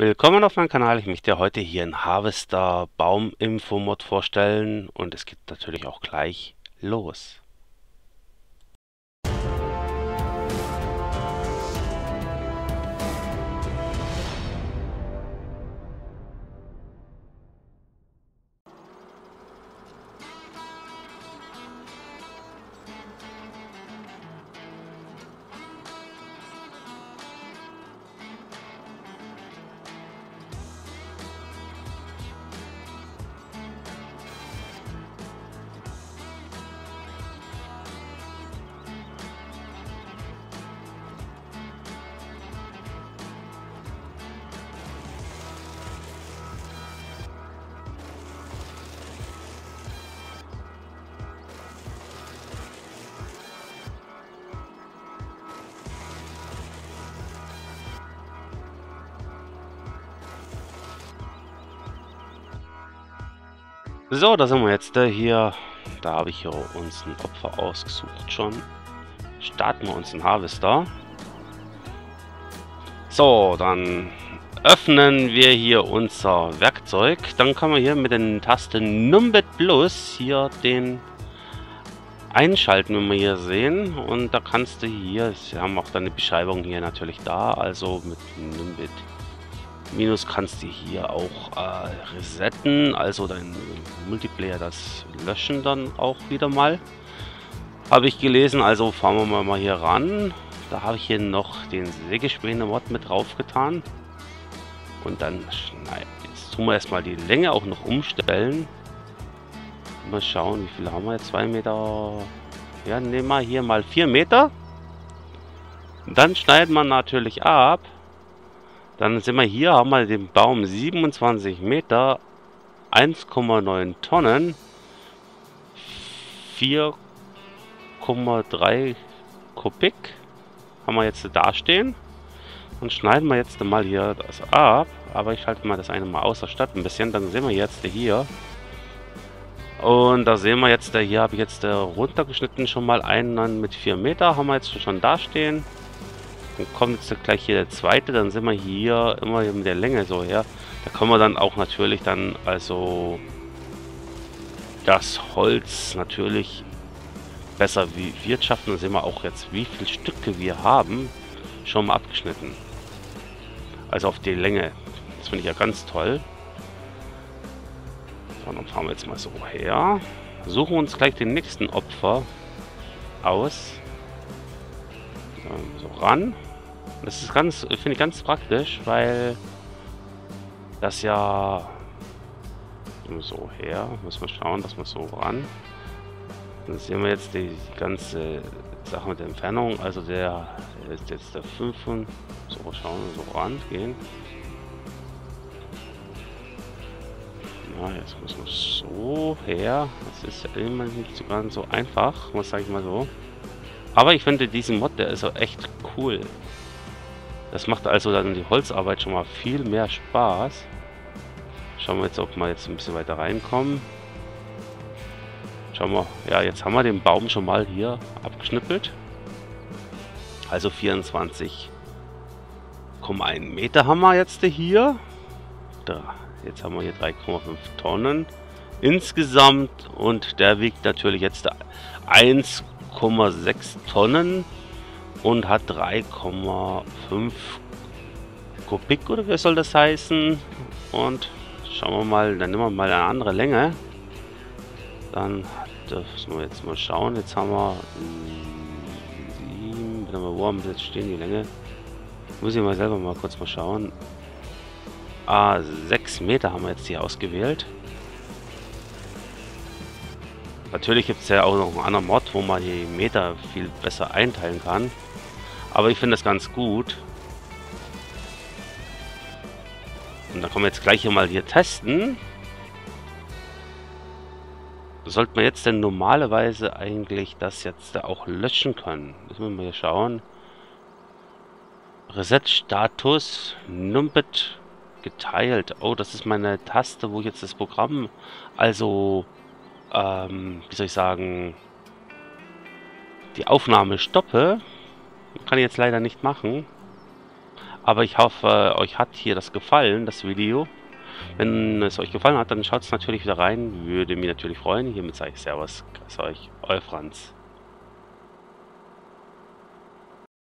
Willkommen auf meinem Kanal. Ich möchte heute hier in Harvester Baum-Info-Mod vorstellen und es geht natürlich auch gleich los. So, da sind wir jetzt äh, hier. Da habe ich hier uns ein Opfer ausgesucht schon. Starten wir uns den Harvester. So, dann öffnen wir hier unser Werkzeug. Dann kann man hier mit den Tasten Numbit Plus hier den einschalten, wenn wir hier sehen. Und da kannst du hier, sie haben auch deine Beschreibung hier natürlich da, also mit Numbit Minus kannst du hier auch äh, resetten, also dein Multiplayer das löschen dann auch wieder mal. Habe ich gelesen, also fahren wir mal hier ran. Da habe ich hier noch den Sägespäne-Mod mit drauf getan. Und dann, nein, jetzt tun wir erstmal die Länge auch noch umstellen. Mal schauen, wie viel haben wir jetzt? 2 Meter. Ja, nehmen wir hier mal 4 Meter. Dann schneidet man natürlich ab. Dann sind wir hier, haben wir den Baum 27 Meter, 1,9 Tonnen, 4,3 Kubik haben wir jetzt da stehen. Und schneiden wir jetzt mal hier das ab. Aber ich schalte mal das eine mal außer Stadt ein bisschen. Dann sehen wir jetzt hier. Und da sehen wir jetzt, hier habe ich jetzt runtergeschnitten schon mal einen mit 4 Meter. Haben wir jetzt schon da stehen. Dann kommt jetzt gleich hier der zweite, dann sind wir hier immer mit der Länge so her. Da können wir dann auch natürlich dann also das Holz natürlich besser wirtschaften. Dann sehen wir auch jetzt, wie viele Stücke wir haben, schon mal abgeschnitten. Also auf die Länge. Das finde ich ja ganz toll. So, dann fahren wir jetzt mal so her. Suchen uns gleich den nächsten Opfer aus. So ran. Das ist ganz, finde ich ganz praktisch, weil das ja so her, muss man schauen, dass man so ran. Dann sehen wir jetzt die, ganze Sache mit der Entfernung, also der, ist jetzt der 5 und so schauen, so ran gehen. Ja, jetzt muss man so her. Das ist ja immer nicht so ganz so einfach, muss sage ich mal so. Aber ich finde diesen Mod, der ist auch echt cool. Das macht also dann die Holzarbeit schon mal viel mehr Spaß. Schauen wir jetzt, ob wir jetzt ein bisschen weiter reinkommen. Schauen wir, ja, jetzt haben wir den Baum schon mal hier abgeschnippelt. Also 24,1 Meter haben wir jetzt hier. Da, jetzt haben wir hier 3,5 Tonnen insgesamt und der wiegt natürlich jetzt 1,6 Tonnen und hat 3,5 Kubik oder wie soll das heißen? Und schauen wir mal, dann nehmen wir mal eine andere Länge. Dann müssen wir jetzt mal schauen. Jetzt haben wir 7, wo haben wir jetzt stehen die Länge? Muss ich mal selber mal kurz mal schauen. Ah, 6 Meter haben wir jetzt hier ausgewählt. Natürlich gibt es ja auch noch einen anderen Mod, wo man die Meter viel besser einteilen kann. Aber ich finde das ganz gut. Und da können wir jetzt gleich hier mal hier testen. Sollte man jetzt denn normalerweise eigentlich das jetzt auch löschen können? Müssen wir hier schauen. Reset-Status, Numpet geteilt. Oh, das ist meine Taste, wo ich jetzt das Programm, also, ähm, wie soll ich sagen, die Aufnahme stoppe. Kann ich jetzt leider nicht machen. Aber ich hoffe, euch hat hier das gefallen, das Video. Wenn es euch gefallen hat, dann schaut es natürlich wieder rein. Würde mich natürlich freuen. Hiermit sage ich Servus. Grüß euch. Euer Franz.